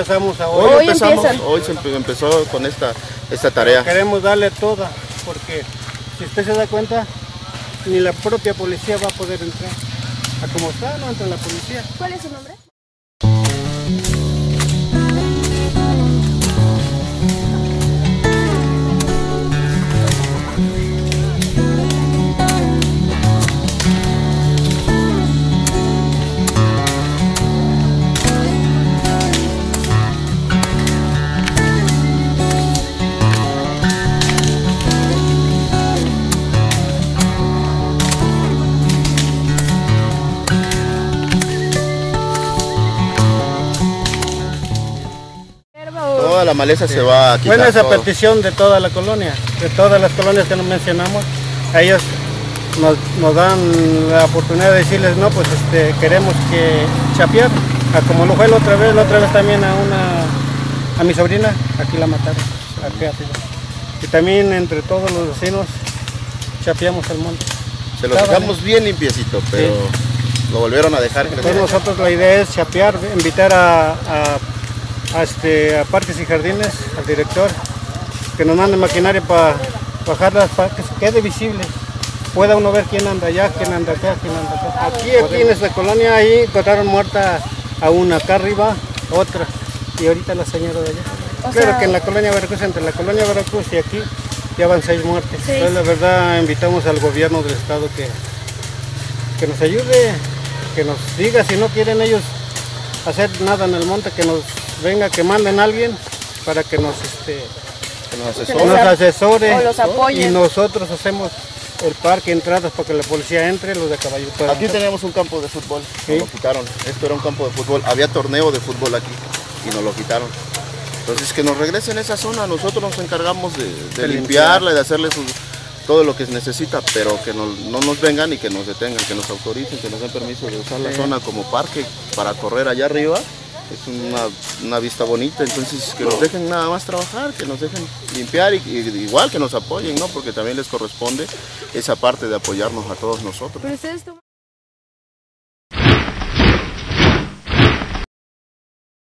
empezamos a hoy. Empezamos, empiezan. hoy se empe- empezó con esta, esta tarea. Queremos darle toda, porque si usted se da cuenta, ni la propia policía va a poder entrar. A como está, no entra la policía. ¿Cuál es su nombre? Toda la maleza se va a quitar. Bueno, esa todo. petición de toda la colonia, de todas las colonias que nos mencionamos, a ellos nos, nos dan la oportunidad de decirles, no, pues este, queremos que chapear, a como lo fue la otra vez, la otra vez también a una, a mi sobrina, aquí la mataron, aquí arriba. Y también entre todos los vecinos chapeamos el monte. Se lo dejamos bien limpiecito, pero lo volvieron a dejar. Entonces nosotros la idea es chapear, invitar a, a- a este, a Parques y Jardines, al director, que nos mande maquinaria para bajarlas, para que se quede visible. Pueda uno ver quién anda allá, quién anda acá, quién anda acá. Aquí, aquí en esta colonia, ahí encontraron muerta a una, acá arriba otra, y ahorita la señora de allá. O claro sea- que en la colonia Veracruz, entre la colonia Veracruz y aquí, ya van seis muertes. Entonces la verdad invitamos al gobierno del estado que que nos ayude, que nos diga si no quieren ellos hacer nada en el monte, que nos venga, que manden a alguien para que nos, este, Que nos asesore. nos ap- asesore o los apoyen. y nosotros hacemos el parque, entradas para que la policía entre, los de caballo Aquí teníamos un campo de fútbol, Sí. nos lo quitaron. Esto era un campo de fútbol, había torneo de fútbol aquí y nos lo quitaron. Entonces que nos regresen esa zona, nosotros nos encargamos de, limpiarla, de hacerle su- todo lo que necesita, pero que no, no nos vengan y que nos detengan, que nos autoricen, que nos den permiso de usar la zona como parque para correr allá arriba. Es una, una vista bonita, entonces que nos dejen nada más trabajar, que nos dejen limpiar y, igual que nos apoyen, ¿no? Porque también les corresponde esa parte de apoyarnos a todos nosotros.